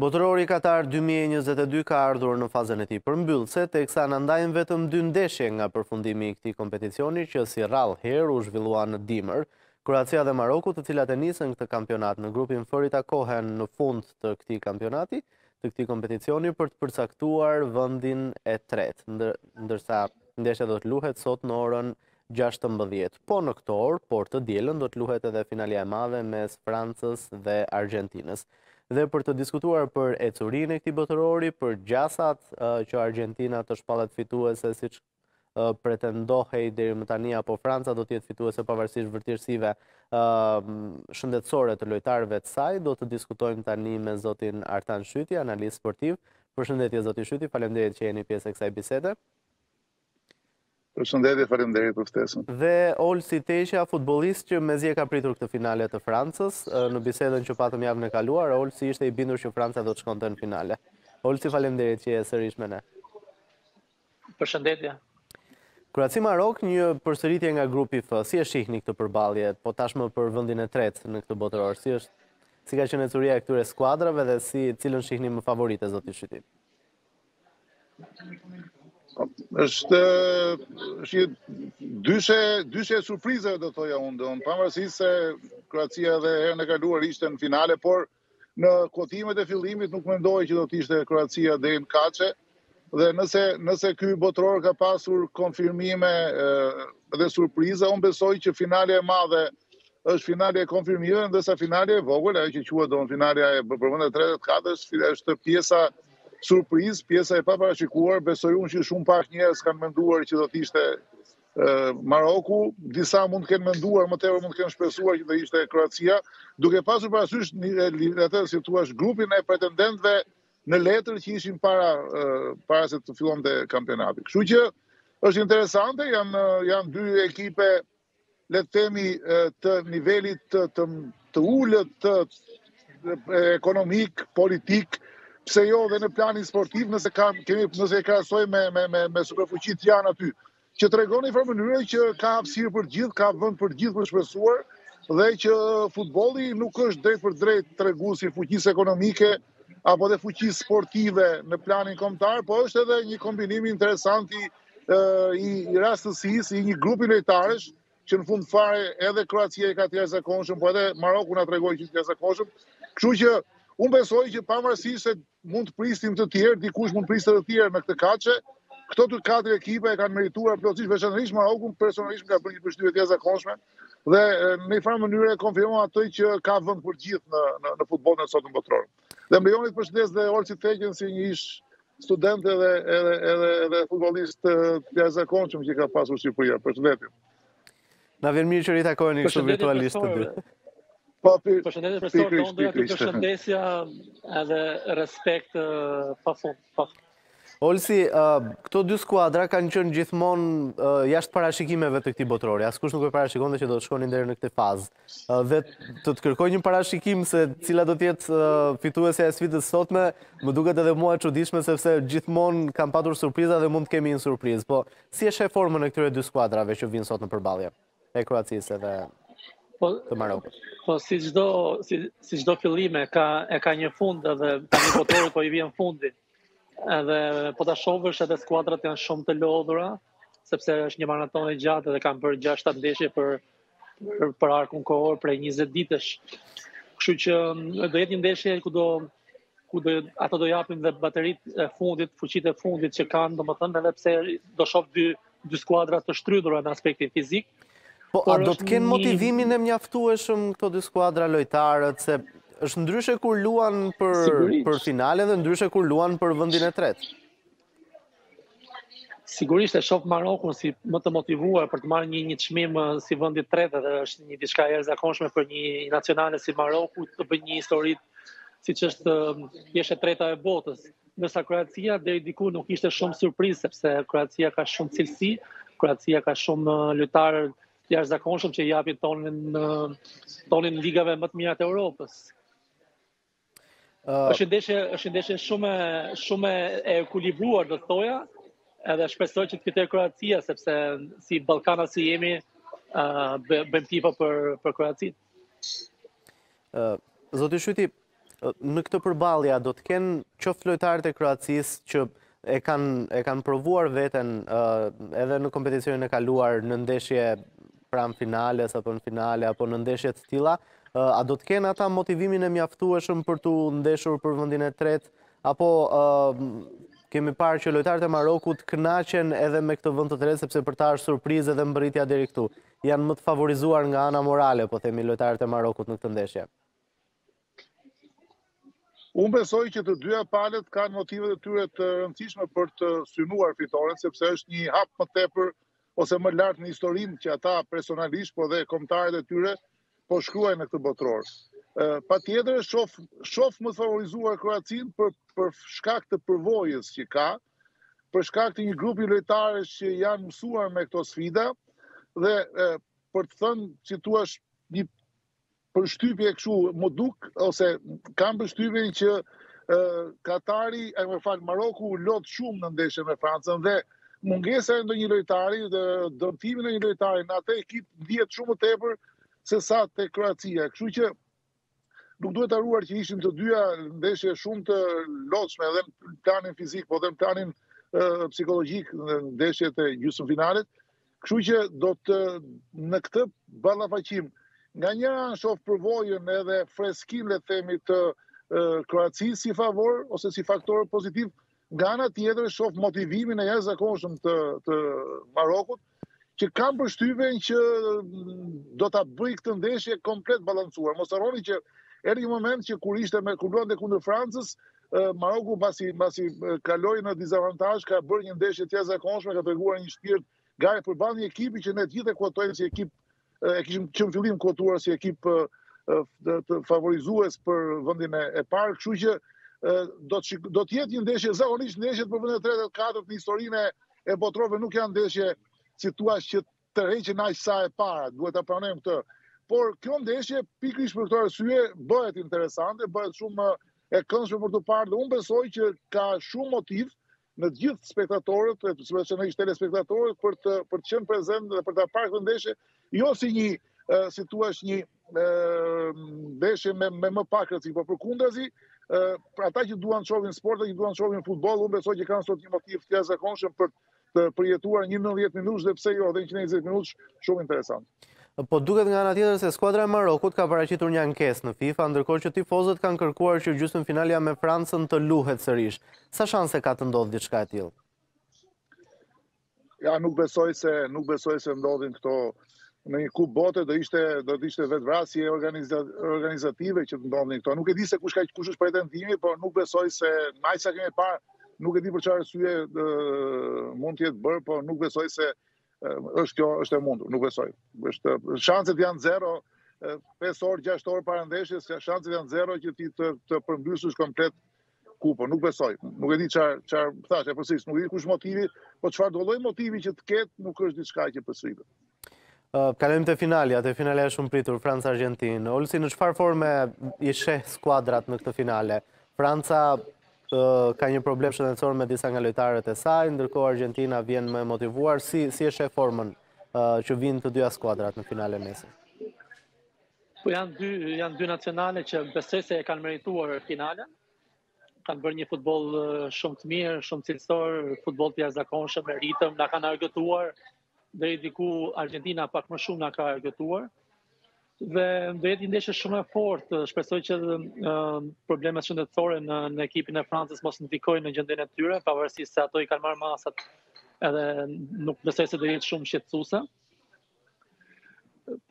Botërori Katar dy mijë e njëzet e dy ka ardhur në fazën e tij përmbyllëse, teksa na ndajnë vetëm dy ndeshje nga përfundimi i këtij kompeticioni që si rrallë herë u zhvillua në dimër. Kroacia dhe Maroku të cilat e nisën këtë kampionat në grupin F ritakohen në fund të këtij kampionati, të këtij kompeticioni për të përcaktuar vendin e tretë, ndërsa ndeshja do të luhet sot në orën Gjashtëmbëdhjetë, po në këtë orë, por të dielën do të luhet edhe finalja e madhe mes Francës dhe Argjentinës. Dhe për të diskutuar për ecurinë e këtij botërori, për gjasat që Argjentina të shpallet fituese siç pretendohej deri më tani apo Franca do të jetë fituese pavarësisht vështirësive shëndetësore të lojtarëve të saj, do të diskutojmë tani me zotin Artan Shyti, analist sportiv. Përshëndetje zoti Shyti, faleminderit që jeni pjesë e kësaj bisede. Përshëndetje, faleminderit për ftesën. Dhe Olsi Teqja, futbollist që mezi e ka pritur këtë finale të Francës, në bisedën që patëm javën e kaluar, Olsi ishte i bindur që Franca do të shkonte në finale. Olsi, faleminderit që je sërish me ne. Përshëndetje. Kroaci Marok, një përsëritje nga grupi F. Si e shihni këtë përballje, po tashmë për vendin e tretë në këtë botëror? Si është si ka qenë ecuria e këtyre skuadrave dhe si cilën shihni më favorite zoti Shyti? është është dyshe dyshe e surprizave do thoja unë do pavarësisht se Kroacia edhe herën e kaluar ishte në finale por në kuotimet e fillimit nuk mendoj që do të ishte Kroacia deri në katërshe dhe nëse nëse ky botëror ka pasur konfirmime dhe surpriza unë besoj që finale e madhe është finalja e konfirmimeve, ndërsa finalja e vogël, ajo që quhet domethënë finalja e për vendet 3-4, është pjesa surprizë, pjesa e paparashikuar, besoj unë që shumë pak njerëz kanë menduar që do të ishte Maroku, disa mund të kenë menduar, më tepër mund të kenë shpresuar që do ishte Kroacia, duke pasur parasysh atë si të thuash grupin e pretendentëve në letër që ishin para para se të fillonte kampionati. Kështu që është interesante, janë janë dy ekipe le të themi, të nivelit të, të, të ulët të, ekonomik, politik, pse jo dhe në planin sportiv, nëse, kam, kemi, nëse e krahasoj me, me, me, me superfuqitë janë aty, që tregon në një farë mënyre që ka hapësirë për të gjithë, ka vend për të gjithë për të shpresuar, dhe që futbolli nuk është drejtpërdrejt tregues i fuqisë ekonomike, apo dhe fuqisë sportive në planin kombëtar, po është edhe një kombinim interesant i i rastësisë, i një grupi lojtarësh, që në fund fare edhe Kroacia i ka të jashtëzakonshëm, po edhe Maroku na tregoi që të jashtëzakonshëm. Kështu që unë besoj që pavarësisht se mund të prisnim të tjerë, dikush mund të priste të tjerë në këtë katërshe, këto të katër ekipet e kanë merituar plotësisht veçanërisht Maroku personalisht më ka bërë një përshtypje të jashtëzakonshme dhe në një farë mënyre konfirmon atë që ka vend për të gjithë në në në futbollin e sotëm botëror. Dhe Brionit përshëndes dhe Olsi Teqen si një ish student edhe edhe edhe edhe futbollist të jashtëzakonshëm që ka pasur Shqipëria. Përshëndetje. Na vjen mirë që i takojeni kështu virtualisht të dy. Po ti. Përshëndetje profesor, doja të përshëndesja edhe respekt pa fund. Olsi, këto dy skuadra kanë qenë gjithmonë jashtë parashikimeve të këtij botërori. Askush nuk e parashikonte që do të shkonin deri në këtë fazë. Dhe të të kërkoj një parashikim se cila do të jetë fituesja e sfidës së sotme, më duket edhe mua e çuditshme sepse gjithmonë kanë patur surpriza dhe mund të kemi një surprizë. Po, si e sheh formën e këtyre dy skuadrave që vijnë sot në përballje? E Kroacisë edhe po, të Marokut. Po si çdo si si çdo fillim e ka e ka një fund edhe tani botërori po i vjen fundi. Edhe po ta shohësh edhe skuadrat janë shumë të lodhura, sepse është një maratonë e gjatë dhe kanë bërë 6-7 ndeshje për për, për arkun kohor prej 20 ditësh. Kështu që mm, do jetë një ndeshje ku do ku do ato do japin dhe bateritë e fundit, fuqitë e fundit që kanë, domethënë edhe pse do shoh dy dy skuadra të shtrydhura në aspektin fizik. Po, a do të kenë motivimin e mjaftueshëm këto dy skuadra lojtarët, se është ndryshe kur luan për finalen dhe ndryshe kur luan për vendin e tretë? Sigurisht e shof Marokun si më të motivuar për të marrë një një çmim si vendi i tretë dhe është një diçka e jashtëzakonshme për një nacionale si Maroku të bëjë një histori siç është të jesh e treta e botës. Ndërsa Kroacia deri diku nuk ishte shumë surprizë sepse Kroacia ka shumë cilësi, Kroacia ka shumë uh, lojtarë të jashtëzakonshëm që i japin tonin uh, tonin ligave më të mira të Europës. Uh, është ndeshje, është ndeshje shumë shumë e ekuilibruar do të thoja, edhe shpresoj që të fitojë Kroacia sepse si ballkanas që jemi, uh, bëjmë tifo për për Kroacinë. Zoti Shyti, në këtë përballje a do të kenë qoftë lojtarët e Kroacisë që e kanë e kanë provuar veten edhe në kompeticionin e kaluar në ndeshje pranë finales apo në finale apo në ndeshje të tilla, a do të kenë ata motivimin e mjaftueshëm për t'u ndeshur për vendin e tretë apo kemi parë që lojtarët e Marokut kënaqen edhe me këtë vend të tretë sepse për ta është surprizë edhe mbërritja deri këtu. janë më të favorizuar nga ana morale, po themi lojtarët e Marokut në këtë ndeshje. Unë besoj që të dyja palët kanë motivet e tyre të rëndësishme për të synuar fitoren, sepse është një hap më tepër ose më lartë në historinë që ata personalisht, po dhe kombëtaret e tyre, po shkruajnë në këtë botëror. Patjetër, shof, shof më të favorizuar Kroacinë për, për shkak të përvojës që ka, për shkak të një grupi lojtarësh që janë mësuar me këto sfida dhe për të thënë si t'u thuash një përshtypje kështu më duket, ose kam përshtypjen që Katari, e më fal, Maroku u lodh shumë në ndeshjen me Francën dhe mungesa e ndonjë lojtari dhe dëmtimi i ndonjë lojtari në atë ekip ndihet shumë më tepër sesa te Kroacia. Kështu që Nuk duhet harruar që ishin të dyja ndeshje shumë të lodhshme edhe në planin fizik, po edhe në planin psikologjik ndeshjet e gjysmëfinales. Kështu që do të në këtë ballafaqim, nga një anë shoh përvojën edhe freskinë le të themi të Kroacisë si favor ose si faktor pozitiv, Nga ana tjetër shoh motivimin e jashtëzakonshëm të të Marokut që kam përshtypjen që mm, do ta bëjë këtë ndeshje komplet balancuar. Mos harroni që erdhi një moment që kur ishte me kur luante kundër Francës, Maroku pasi pasi kaloi në dizavantazh ka bërë një ndeshje të jashtëzakonshme, ka treguar një shpirt gare përballë një ekipi që ne të gjithë e kuotojmë si ekip e kishim që në fillim kuotuar si ekip të favorizuar për vendin e parë, kështu që do të jetë një ndeshje, zakonisht ndeshjet për vendin e tretë e katërt në historinë e botërorëve nuk janë ndeshje si të thuash që tërheqin aq sa e para, duhet ta pranojmë këtë. Por kjo ndeshje, pikërisht për këto arsye, bëhet interesante, bëhet shumë e këndshme për t'u parë dhe unë besoj që ka shumë motiv në të gjithë spektatorët, veçanërisht telespektatorët për të për të qenë prezent dhe për ta parë këtë ndeshje, jo si një si të thuash një ndeshje me me më pak rrezik, por përkundrazi, për ata që duan të shohin sport, që duan të shohin futboll, unë besoj që kanë sot një motiv të jashtëzakonshëm për të përjetuar një 90-minutësh dhe pse jo edhe 120-minutësh shumë interesant. Po duket nga ana tjetër se skuadra e Marokut ka paraqitur një ankesë në FIFA, ndërkohë që tifozët kanë kërkuar që gjysmëfinalja me Francën të luhet sërish. Sa shanse ka të ndodhë diçka e tillë? Ja, nuk besoj se nuk besoj se ndodhin këto në një kupë bote do ishte do të ishte vetëvrasje organizative që të ndodhnin këto. Nuk e di se kush ka kush është pretendimi, por nuk besoj se me aq sa kemi parë, nuk e di për çfarë arsye mund të jetë bërë, por nuk besoj se është kjo është e mundur, nuk besoj. Është shanset janë zero, 5 orë, 6 orë para ndeshjes, shanset janë zero që ti të të përmbysësh komplet kupën, nuk besoj. Nuk e di çfarë çfarë thashë, e përsëris, nuk e di kush motivi, po çfarëdo lloj motivi që të ketë, nuk është diçka që përsëritet. Uh, kalojmë te finalja, te finalja e shumëpritur Francë-Argjentinë. Olsi në çfarë forme i sheh skuadrat në këtë finale? Franca ka një problem shëndetësor me disa nga lojtarët e saj, ndërkohë Argjentina vjen më e motivuar, si, si e shef formën që vijnë të dyja skuadrat në finale nesër? Po janë dy, janë dy nacionale që besoj se e kanë merituar finalen, kanë bërë një futboll shumë të mirë, shumë cilësor, futboll të jashtëzakonshëm, me ritëm, na kanë argëtuar, deri diku Argjentina pak më shumë na ka argëtuar dhe do jetë një ndeshje shumë e fortë. Shpresoj që uh, problemet shëndetësore në, në ekipin e Francës mos ndikojnë në gjendjen e tyre, pavarësisht se ato i kanë marrë masat edhe nuk besoj se do jetë shumë shqetësuese.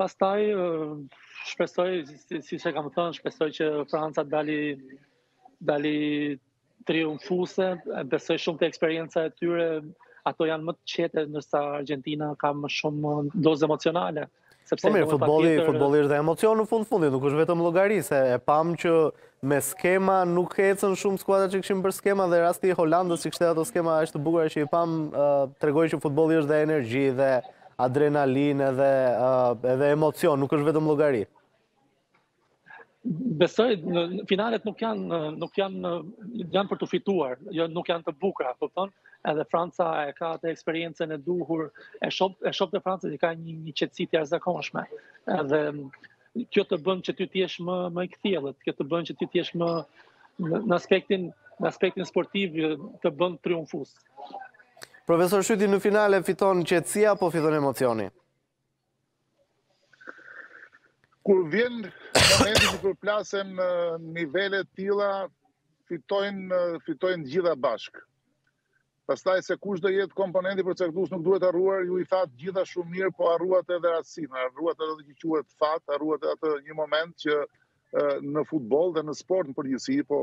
Pastaj uh, shpresoj si, siç e kam thënë, shpresoj që Franca dali dali triumfuese, besoj shumë te eksperienca e tyre, ato janë më të qetë, ndërsa Argjentina ka më shumë dozë emocionale. Sepse po mirë, futbolli, tjetër... futbolli është dhe emocion në fund të fundit, nuk është vetëm llogari, se e pamë që me skema nuk ecën shumë skuadra që kishim për skema dhe rasti i Holandës që kishte ato skema aq të bukura që i pamë uh, tregoi që futbolli është dhe energji dhe adrenalinë edhe, uh, edhe emocion, nuk është vetëm logari. Besoj finalet nuk janë nuk janë janë për t'u fituar, jo nuk janë të bukura, kupton? Edhe Franca e ka atë eksperiencën e duhur, e shoh e shoh te Franca që ka një një qetësi të jashtëzakonshme. Edhe kjo të bën që ty të jesh më më i kthjellët, kjo të bën që ty të jesh më në aspektin në aspektin sportiv të bën triumfues. Profesor Shyti në finale fiton qetësia apo fiton emocioni? Kur vjen momenti që përplasen në nivele të tilla, fitojnë fitojnë të gjitha bashkë. Pastaj se kush do jetë komponenti përcaktues nuk duhet harruar, ju i thatë të gjitha shumë mirë, po harruat edhe rastësinë, harruat edhe atë që quhet fat, harruat edhe atë një moment që në futboll dhe në sport në përgjithësi, po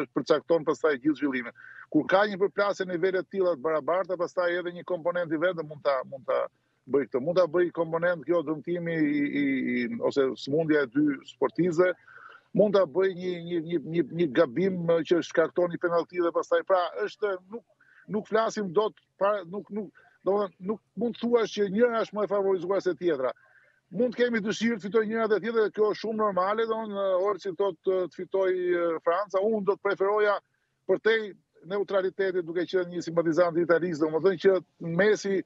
është përcakton pastaj gjithë zhvillimin. Kur ka një përplasje në nivele të tilla të barabarta, pastaj edhe një komponent i vetëm mund ta mund ta bëjë këtë. Mund ta bëjë komponent kjo dëmtimi ose smundja e dy sportistëve, mund ta bëjë një gabim që shkakton një penallti dhe pastaj. Pra, është nuk flasim domethënë nuk nuk mund të thuash që njëra është më e favorizuar se tjetra. Mund të kemi dëshirë të fitojë njëra dhe tjetra, kjo është shumë normale, do në orë që do të fitojë Franca, unë do të preferoja përtej neutralitetit duke qenë një simpatizant i Italisë, domethënë që Messi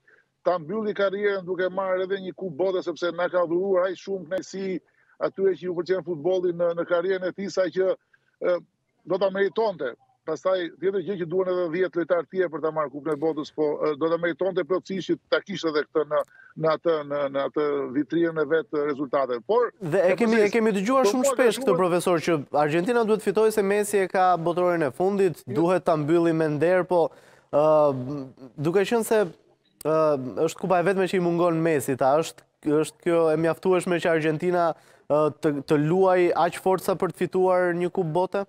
ta mbylli karrierën duke marrë edhe një kupë botës sepse na ka dhuruar aq shumë kënaqësi atyre që ju pëlqen futbolli në në karrierën e tij sa që e, do ta meritonte. Pastaj tjetër gjë që duhen edhe 10 lojtarë tjerë për ta marrë kupën e botës, po do ta meritonte plotësisht që ta kishte edhe këtë në në atë në në atë vitrinën e vet rezultateve. Por dhe e kemi e kemi dëgjuar shumë shpesh këtë profesor që Argentina duhet të fitojë se Messi e ka botërorin e fundit, jo. duhet ta mbylli me nder, po ë uh, duke qenë se ë uh, është kupa e vetme që i mungon Messit, a është është kjo e mjaftueshme që Argentina uh, të të luaj aq fort sa për të fituar një kupë bote?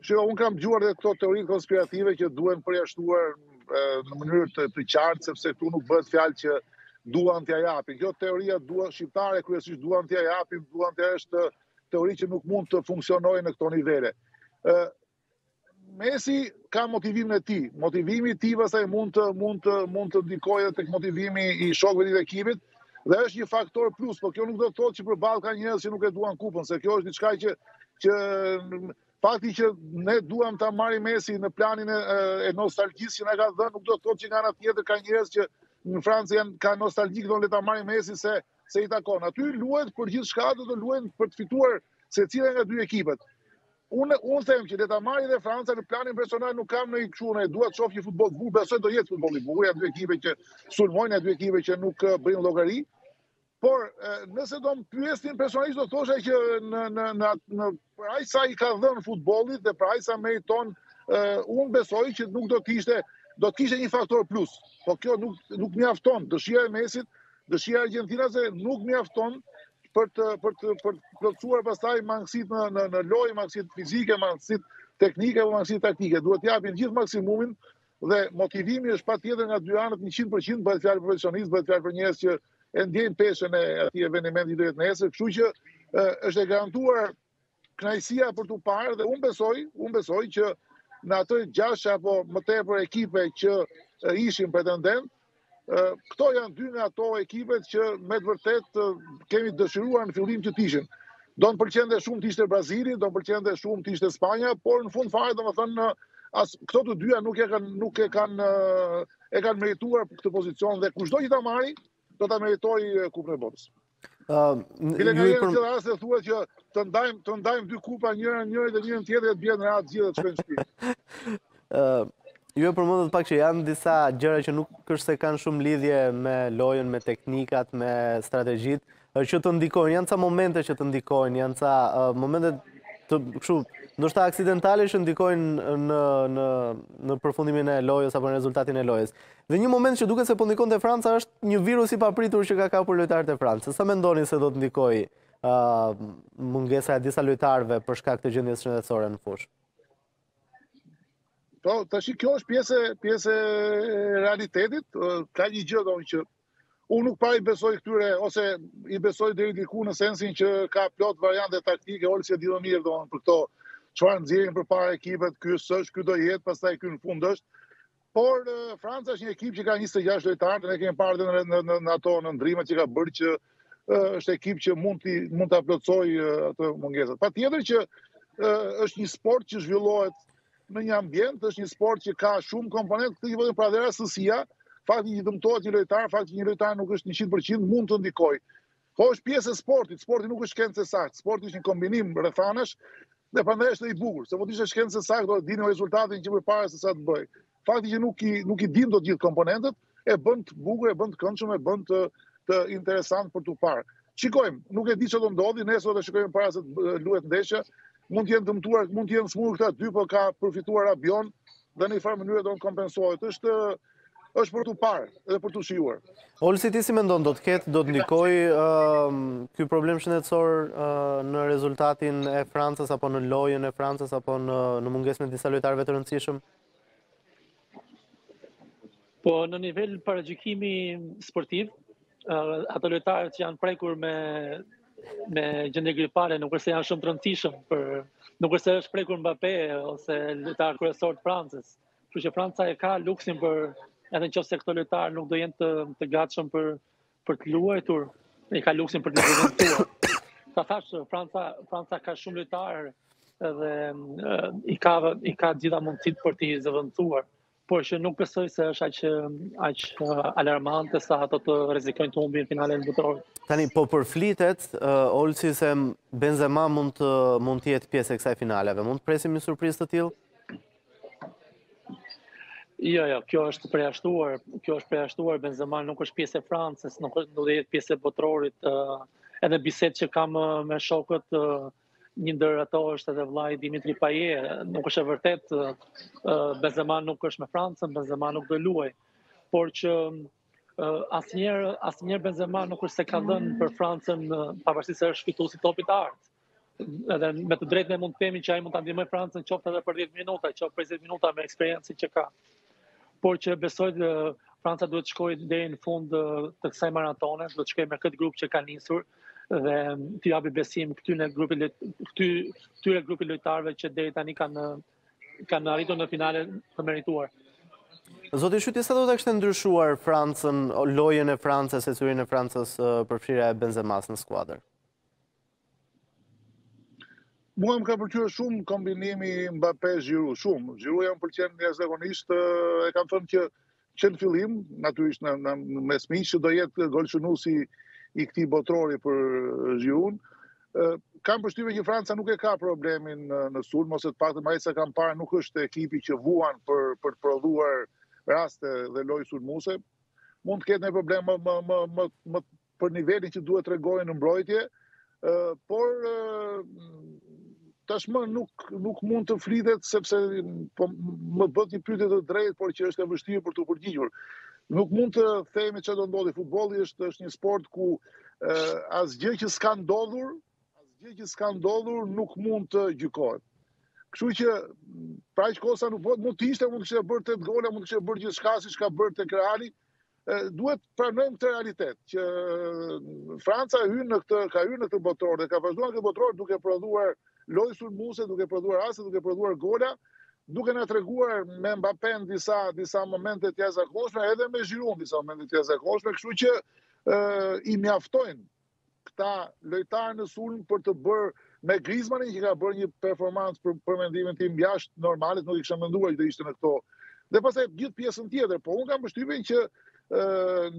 Shiko, unë kam dëgjuar dhe këto teoritë konspirative që duhen përjashtuar në mënyrë të, të qartë, sepse këtu nuk bëhet fjalë që duan t'ja japin. Kjo teoria duan shqiptare, kryesisht duan t'ja japin, duan t'ja është teori që nuk mund të funksionojë në këto nivele. Messi ka motivimin e tij. Motivimi i tij pastaj mund të, mund të, mund të ndikojë dhe tek motivimi i shokëve të ekipit, Dhe është një faktor plus, por kjo nuk do të thotë që përballë ka njerëz që nuk e duan kupën, se kjo është diçka që që fakti që ne duam ta marri Messi në planin e, e nostalgjisë që na ka dhënë, nuk do të thotë që nga ana tjetër ka njerëz që në Francë janë kaq nostalgjikë që le ta marri Messi se se i takon. Aty luhet për gjithçka, do të luajnë për të fituar secila nga dy ekipet. Unë unë them që le ta marrë edhe Franca në planin personal nuk kam ndonjë kështu, unë dua të shoh një futboll të bukur, besoj do jetë futboll i bukur, janë dy ekipe që sulmojnë, janë dy ekipe që nuk eh, bëjnë llogari. Por eh, nëse do më pyesnin personalisht do thosha që në në në në për aq sa i ka dhënë futbollit dhe për aq sa meriton, eh, unë besoj që nuk do të ishte do të kishte një faktor plus. Po kjo nuk nuk mjafton. Dëshira e Messit, dëshira e argjentinasve nuk mjafton për të për të për të plotësuar pastaj mangësit në në në lojë, mangësit fizike, mangësit teknike apo mangësit taktike. Duhet të japin gjithë maksimumin dhe motivimi është patjetër nga dy anët 100% bëhet fjalë për profesionistë, bëhet fjalë për njerëz që e ndjejnë peshën e atij evenimenti të jetë nesër, kështu që është e garantuar Kënaqësia për t'u parë dhe unë besoj, unë besoj që në ato gjashtë apo më tepër ekipe që ishin pretendent, këto janë dy nga ato ekipet që me të vërtet kemi dëshiruar në fillim që t'ishin. Do na pëlqente shumë t'ishte Brazili, do na pëlqente shumë t'ishte Spanja, por në fund fare domethënë, as, këto të dyja nuk e kanë nuk e kanë e kanë merituar këtë pozicion dhe kushdo që ta marri, do ta meritojë Kupën e Botës. Ëm, uh, ju i përmend se rasti thuhet që të ndajmë të ndajmë dy kupa njëra njëri dhe njërin tjetrin të bien rehat gjithë të shkojnë në shtëpi. Ëm, ju e përmendët pak që janë disa gjëra që nuk është se kanë shumë lidhje me lojën, me teknikat, me strategjitë, që të ndikojnë, janë ca momente që të ndikojnë, janë ca uh, momente të kështu, ndoshta aksidentale që ndikojnë në në në përfundimin e lojës apo në rezultatin e lojës. Uh, Dhe një moment që duket se po ndikon te Franca është një virus i papritur që ka kapur lojtarët e Francës. Sa mendoni se do të ndikojë mungesa e disa lojtarëve për shkak të gjendjes shëndetësore në fushë? Po, tashi kjo është pjesë, pjesë e realitetit, ka një gjë domethënë që unë nuk para i besoj këtyre, ose i besoj deri diku në sensin që ka plot variante taktike, Olsi e di më mirë domethënë për këto, çfarë nxjerrin përpara ekipet, kjo së është, kjo do jetë, pastaj kjo në fund është, Por Franca është një ekip që ka 26 lojtarë, dhe ne kemi parë dhe në, në, në ato në ndërrimet që ka bërë që është ekip që mund të mund ta plotësojë ato mungesat. Patjetër që është një sport që zhvillohet në një ambient, është një sport që ka shumë komponentë, ke të, që vetëm pra dhe rastësia, fakti që dëmtohet një lojtar, fakti që një lojtar nuk është 100% mund të ndikojë. Po është pjesë e sportit, sporti nuk është shkencë e saktë, sporti është një kombinim rrethanash dhe prandaj është i bukur, se po të ishte shkencë e saktë, do të dinim rezultatin që më parë sesa të bëhej. Fakti që nuk i nuk i dimë dot të gjithë komponentët e bën të bukur, e bën të këndshëm, e bën të të interesant për t'u parë. Shikojmë, nuk e di çfarë do ndodhi, nesër do të shikojmë para se të luhet ndeshja. Mund të jenë dëmtuar, mund të jenë sëmurë këta dy, por ka përfituar Rabionë dhe në një farë mënyrë do të kompensohet. Është është për t'u parë dhe për t'u shijuar. Olsi, ti si mendon, do të ketë, do të ndikojë ky problem shëndetësor në rezultatin e Francës, apo në lojën e Francës, apo në, në mungesën e disa lojtarëve të rëndësishëm? Po, në nivel paragjykimi sportiv, ato lojtarët që janë prekur me me gjendje gripale nuk është se janë shumë të rëndësishëm për nuk është se është prekur Mbappé ose lojtarët kryesorë të Francës. Kështu që Franca e ka luksin për edhe në qoftë se këto lojtarë nuk do jenë të të gatshëm për për të luajtur, e ka luksin për t'i zëvendësuar. Sa thashë Franca, Franca ka shumë lojtarë edhe i ka i ka gjitha mundësitë për t'i zëvendësuar, por që nuk besoj se është aq aq alarmante sa ato të rrezikojnë të humbin finalen e botërorit. Tani po përflitet uh, Olsi se Benzema mund të mund të jetë pjesë e kësaj finaleve. Mund të presim një surprizë të tillë? Jo, jo, kjo është përjashtuar, kjo është përjashtuar, Benzema nuk është pjesë e Francës, nuk është, s'do të jetë pjesë e botërorit, uh, edhe bisedën që kam uh, me shokët, uh, një ndër ato është edhe vllai i Dimitri Paje, nuk është e vërtetë, uh, Benzema nuk është me Francën, Benzema nuk do luajë, por që uh, asnjëherë asnjëherë Benzema nuk është se ka dhënë për Francën uh, pavarësisht se është fituesi i topit të artë. edhe me të drejtë ne mund të themi që ai mund ta ndihmojë Francën qoftë edhe për 10 minuta, qoftë për 20 minuta me eksperiencën që ka. Por që besoj se Franca duhet të shkojë deri në fund të kësaj maratone, do të shkojë me këtë grup që ka nisur dhe t'i japi besim këty në grupin këty këtyre grupit lojtarëve që deri tani kanë kanë arritur në finale të merituar. Zoti Shyti, sa do të kishte ndryshuar Francën, lojën e Francës, e syrin e Francës përfshirja e Benzemas në skuadrë? Mua më ka pëlqyer shumë kombinimi Mbappé Giroud, shumë. Giroud mua më pëlqen jashtëzakonisht, e kam thënë që që në fillim, natyrisht në, në, në mes miqsh, që do jetë golshënuesi i këtij botërori për Giroud. Kam përshtypjen që Franca nuk e ka problemin në, në sulm, ose të paktën me aq sa kam parë nuk është ekipi që vuan për, për të prodhuar raste dhe lojë sulmuese. Mund të ketë një problem më, më, më, më, më për nivelin që duhet tregojnë në mbrojtje, por tashmë nuk nuk mund të flitet sepse po më bëhet një pyetje e drejtë, por që është e vështirë për t'u përgjigjur. Nuk mund të themi çfarë do ndodhi. Futbolli është është një sport ku asgjë që s'ka ndodhur, asgjë që s'ka ndodhur nuk mund të gjykohet. Kështu që për aq kohë sa nuk mund të ishte, mund të kishte bërë 8 gola, mund të kishte bërë gjithçka siç ka bërë tek Reali, duhet ta pranojmë këtë realitet që Franca hyn në këtë ka hyrë në këtë botëror dhe ka vazhduar këtë botëror duke prodhuar lojë sulmuese, duke prodhuar raste, duke prodhuar gola, duke na treguar me Mbappén disa disa momente të jashtëzakonshme edhe me Giroudn disa momente të jashtëzakonshme, kështu që ë i mjaftojnë Këta lojtarë në sulm për të bërë me Griezmannin që ka bërë një performancë për, për mendimin tim jashtë normalit, nuk e kisha menduar që do ishte në këto. Dhe pastaj gjithë pjesën tjetër, po unë kam përshtypjen që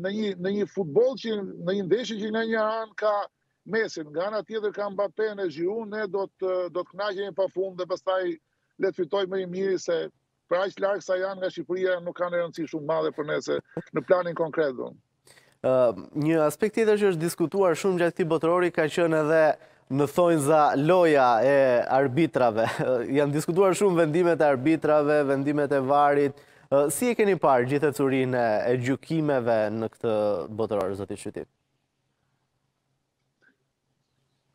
në një në një futboll që në një ndeshje që nga një anë ka Mesin, nga ana tjetër ka Mbappén e Giroudn, ne do të do të kënaqemi pafund dhe pastaj le të fitojë më i miri se Për aq larg sa janë nga Shqipëria nuk ka rëndësi shumë madhe për ne se në planin konkret do. Një aspekt tjetër që është diskutuar shumë gjatë këtij botërori ka qenë edhe në thonjëza loja e arbitrave. Janë diskutuar shumë vendimet e arbitrave, vendimet e VAR-it. Si e keni parë gjithë ecurinë e gjykimeve në këtë botëror, Zoti Shyti?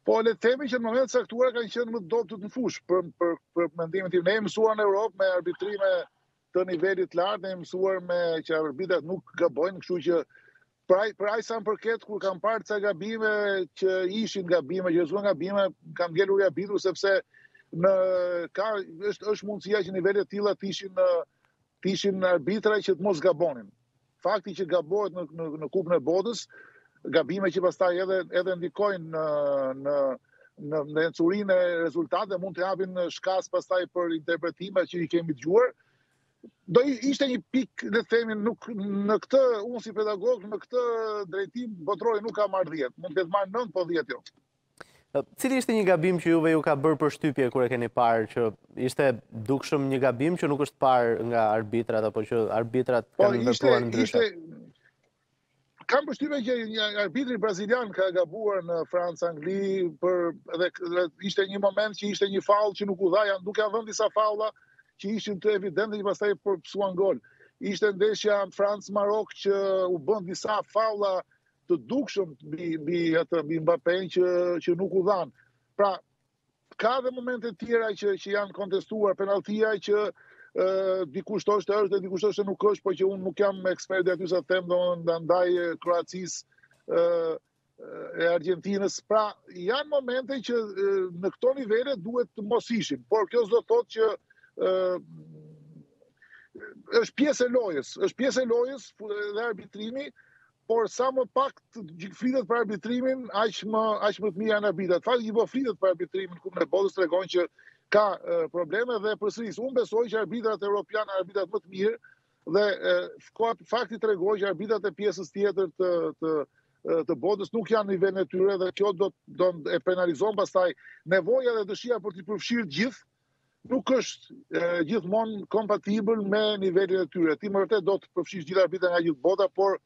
Po le të themi që në momente të caktuara kanë qenë më të dobëtit në fushë për për për mendimin tim. Ne jemi mësuar në Europë me arbitrime të nivelit të lartë, ne jemi mësuar me që arbitrat nuk gabojnë, kështu që për aq për aq sa më përket kur kam parë ca gabime që ishin gabime, që thonë gabime, kam ngelur i habitur sepse nga është është mundësia që në nivele të tilla të ishin të ishin arbitra që të mos gabonin. Fakti që gabohet në në, në Kupën e Botës, gabime që pastaj edhe edhe ndikojnë në në në në ecurinë e rezultateve mund të japin shkas pastaj për interpretime që i kemi dëgjuar. Do ishte një pikë, le të themi, nuk në këtë unë si pedagog në këtë drejtim botërori nuk ka marrë 10, mund të ketë marrë 9 po 10 jo. Cili ishte një gabim që juve ju ka bërë përshtypje kur e keni parë që ishte dukshëm një gabim që nuk është parë nga arbitrat apo që arbitrat po, kanë vepruar ndryshe? Kam përshtypje që arbitri brazilian ka gabuar në Francë-Angli, për edhe ishte një moment që ishte një faull që nuk u dha, janë duke dhënë disa faulla që ishin evidente që pastaj përfunduan gol. Ishte ndeshja Francë-Marok që u bënë disa faulla të dukshëm mbi mbi atë mbi Mbappen që që nuk u dhanë. Pra ka dhe momente të tjera që që janë kontestuar penalltia që ë dikush thoshte është dhe dikush thoshte nuk është, por që unë nuk jam ekspert aty sa them domethënë ndaj Kroacisë ë e Argentinës. Pra janë momente që në këto nivele duhet të mos ishin, por kjo s'do thotë që ë është pjesë e lojës, është pjesë e lojës dhe arbitrimi por sa më pak flitet për arbitrimin, aq më aq më të mirë janë arbitrat. Fakti që po flitet për arbitrimin Kupën e Botës tregon që ka probleme dhe përsëris unë besoj që arbitrat europianë janë arbitrat më të mirë dhe skuat fakti tregon që arbitrat e pjesës tjetër të të të botës nuk janë në nivelin e tyre dhe kjo do do e penalizon pastaj nevoja dhe dëshira për t'i përfshirë të gjithë nuk është gjithmonë kompatibël me nivelin e tyre. Ti me vërtet do të përfshish gjithë arbitrat nga gjithë bota, por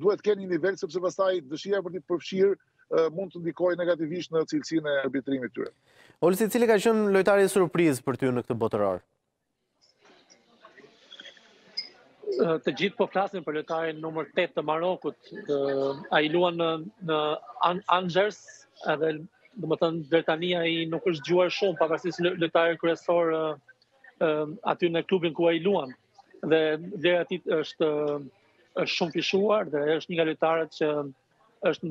duhet të kenë një nivel sepse pastaj dëshira për t'i përfshirë mund të ndikojë negativisht në cilësinë e arbitrimit tyre. Olsi, cili ka qenë lojtari surprizë për ty në këtë botëror? Të gjithë po flasin për lojtarin numër 8 të Marokut. Ai luan në në Angers, edhe domethënë deri tani ai nuk është dëgjuar shumë pavarësisht se lojtari kryesor aty në klubin ku ai luan. Dhe vlera e tij është është shumëfishuar dhe është një nga lojtarët që Është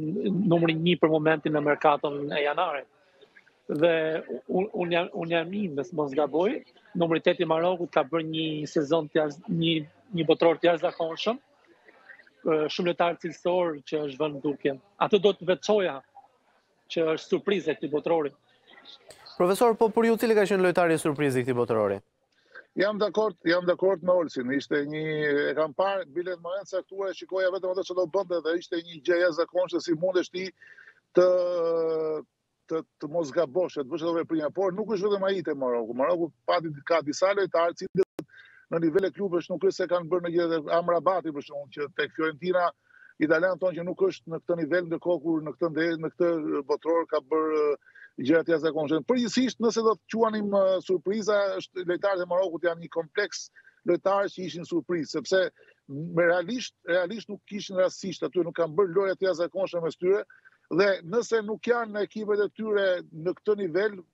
numri një për momentin në merkaton e janarit. Dhe unë jam, un jam nëse mos gaboj, numri 8 i Marokut ka bërë një sezon të jash, një, një botëror të jashtëzakonshëm, shumë lojtar cilësor që është vënë në dukje. Atë do të veçoja që është surpriza e këtij botërori. Profesor, po për ju cili ka qenë lojtari surprizë i këtij botërori? Jam dakord, jam dakord me Olsin. Ishte një e kam parë biles në moment të caktuar e shikoja vetëm atë ça do bënte dhe ishte një gjë e jashtëzakonshme si mundesh ti të të mos gabosh, të bësh ato veprime, por nuk është vetëm ai te Maroku. Maroku pati ka disa lojtarë që në nivele klubesh nuk është se kanë bërë një gjë Amrabati për shembull që tek Fiorentina Italianët thonë që nuk është në këtë nivel ndërkohë kur në këtë ndeshje, në këtë botëror ka bërë gjëra të jashtëzakonshme. Përgjithsisht, nëse do të quanim surpriza, është lojtarët e Marokut janë një kompleks lojtarë që ishin surprizë, sepse realisht realisht nuk ishin rastësisht aty, kanë bërë lojë të jashtëzakonshme mes tyre dhe nëse nuk janë në ekipet e tyre në këtë nivel,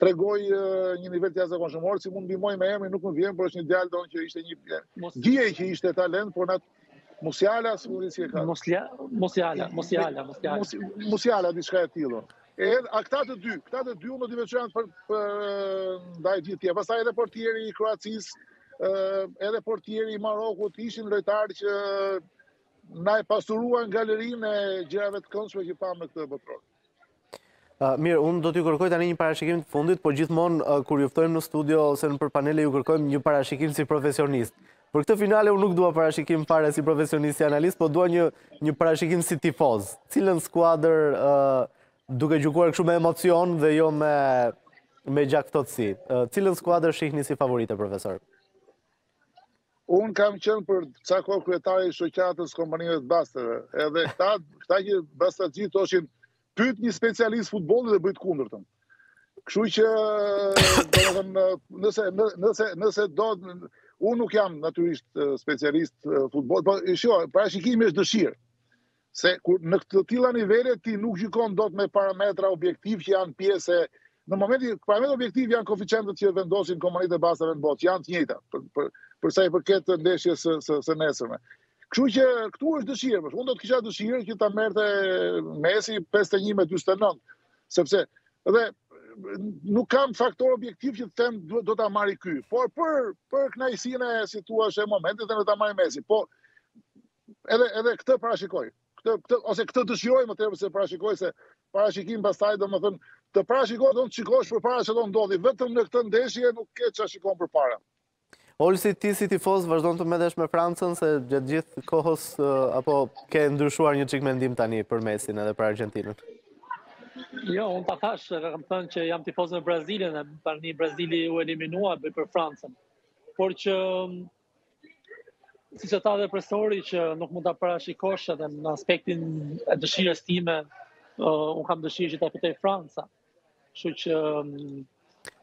tregoi një nivel të jashtëzakonshëm. Olsi mund më ndihmojë me emrin, nuk më vjen, por është një djalë don që ishte një gjë që ishte talent, por nat Musiala sigurisht po si e ka. Musiala, Musiala, Musiala, Musiala. Musiala diçka e tillë. Edhe a këta të dy, këta të dy unë do t'i veçoj për, për nga gjithë të tjerët. Pastaj edhe portieri i Kroacisë, edhe portieri i Marokut ishin lojtarë që na e pasuruan galerinë e gjërave të këndshme që pamë në këtë botëror. Mirë, unë do t'ju kërkoj tani një parashikim të fundit, por gjithmonë kur ju ftojmë në studio ose nëpër panele ju kërkojmë një parashikim si profesionist. Për këtë finale unë nuk dua parashikim fare si profesionist si analist, por dua një një parashikim si tifoz. Cilën skuadër ë duke gjykuar kështu me emocion dhe jo me me gjakftohtësi. Cilën skuadër shihni si favorite profesor? Unë kam qënë për ca kohë kryetar i shoqatës kompanive të basteve, edhe këta, këta që bastat gjithë thoshin pyt një specialist futbolli dhe bëj të kundërtën. Kështu që, nëse, nëse, nëse do, unë nuk jam natyrisht specialist futbolli, po, shua, parashikimi është dëshirë. Se kur në këto të tilla nivele ti nuk gjykon dot me parametra objektiv që janë pjesë e në momentin parametrat objektiv janë koeficientët që vendosin kompanitë e basteve në botë, janë të njëjta për për për sa i përket ndeshjes së së, së nesërme. Kështu që këtu është dëshirë, më shumë do të kisha dëshirë që ta merrte Messi 51 me 49, sepse dhe nuk kam faktor objektiv që të them do, do ta marri ky, por për për kënaqësinë e si thua se momentit dhe do ta marri Messi. Po edhe edhe këtë parashikoj. Këtë këtë ose këtë dëshiroj më tepër se parashikoj se parashikim pastaj domethënë të parashikosh do të shikosh përpara se do ndodhi vetëm në këtë ndeshje nuk ke çfarë shikon përpara. Olsi ti si tifoz vazhdon të mbetesh me Francën si gjatë gjithë kohës apo ke ndryshuar një çik mendim tani për Messin edhe për Argjentinën. Jo, unë ta thash, kam thënë që jam tifoz me Brazilin, tani Brazili u eliminua për Francën. Por që siç e tha dhe profesori që nuk mund ta parashikosh edhe në aspektin e dëshirës time, uh, unë kam dëshirë që ta fitojë Franca. Kështu që... Um,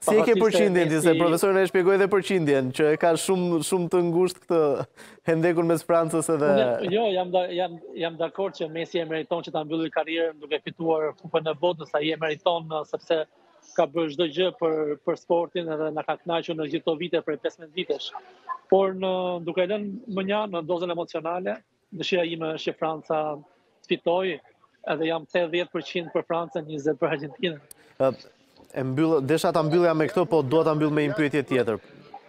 si e ke përqindjen, ti se profesorin e shpjegoi dhe përqindjen, që e ka shumë, shumë të ngushtë këtë hendekun mes Francës edhe... jo, jam, da, jam, jam dakord që Messi e meriton që ta mbyllë karrierën duke fituar kupën e botës, se ai e meriton uh, sepse ka bërë çdo gjë për për sportin edhe na ka kënaqur në gjithë këto vite prej 15 vitesh. Por në duke lënë mënjanë dozën emocionale, dëshira ime është që Franca të fitojë, edhe jam 80% për Francën, 20 për Argentinën. E mbyll, desha ta mbyllja me këto, po dua ta mbyll me një pyetje tjetër.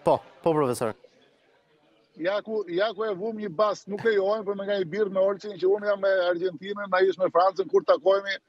Po, po profesor. Ja ku, ja ku e vëmë një bast, nuk e jojnë, por me nga një birrë me Olsin, që unë jam me Argentinën, ai është me Francën, kur takohemi,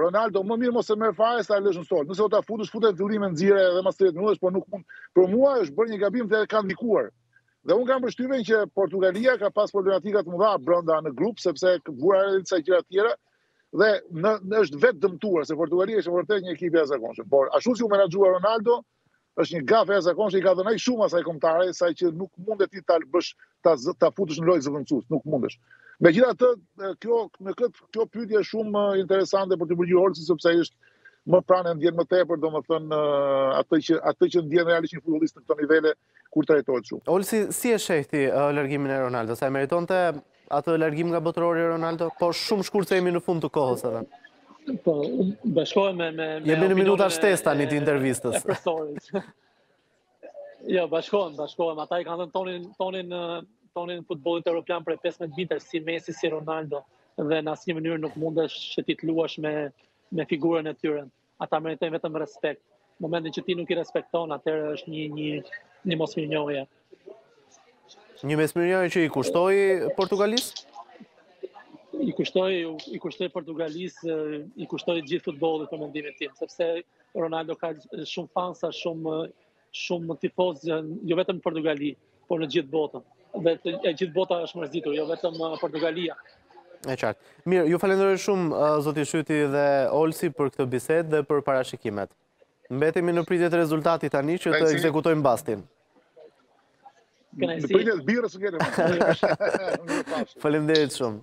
Ronaldo, më mirë mos e merr fare sa ta lësh në stol. Nëse do ta futësh, fute në fillim e nxirre edhe mas 30 minutash, por nuk mund. Për mua është bërë një gabim dhe ka ndikuar. Dhe unë kam përshtypjen që Portugalia ka pas problematika të mëdha brenda në grup sepse kam vënë re edhe disa gjëra të tjera dhe në, në është vetë dëmtuar se Portugalia është vërtet një ekip i jashtëzakonshëm. Por ashtu si u menaxhua Ronaldo, Është një gafë e jashtëzakonshme, i ka dhënë aq shumë asaj kombëtare, sa që nuk mundesh ti ta lësh ta ta futësh në lojë zëvendësues, nuk mundesh. Megjithatë, kjo në këtë kjo pyetje është shumë interesante për t'u përgjigjur Olsi sepse ai është më pranë, e ndjen më tepër, domethënë atë që atë që ndjen realisht një futbollist në këto nivele, Kur trajtohet kështu? Olsi, si e sheh ti largimin e Ronaldos? A e meritonte atë largim nga botërori Ronaldo? Po shumë shkurt se jemi në fund të kohës edhe. Po, bashkohem me me Jemi në minuta shtesë tani të intervistës. Jo, bashkohem, bashkohem. Ata i kanë dhënë tonin tonin tonin futbollit europian për 15 vite si Messi, si Ronaldo dhe në asnjë mënyrë nuk mundesh që ti të luash me me figurën e tyre. ata meritojnë vetëm respekt. Në momentin që ti nuk i respekton, atëherë është një një një mosmirënjohje. Një mosmirënjohje që i kushtoi Portugalisë? I kushtoi i kushtoi Portugalisë, i kushtoi gjithë futbollit për mendimin tim, sepse Ronaldo ka shumë fansa, shumë Shumë tifozë, jo vetëm në Portugali, por në gjithë botën. Dhe të, e gjithë bota është mërzitur, jo vetëm uh, Portugalia. E qartë. Mirë, ju falenderoj shumë uh, zoti Shyti dhe Olsi për këtë bisedë dhe për parashikimet. Mbetemi në pritje të rezultatit tani që të ekzekutojmë bastin. Në pritje të birrës ngjelim. Faleminderit shumë.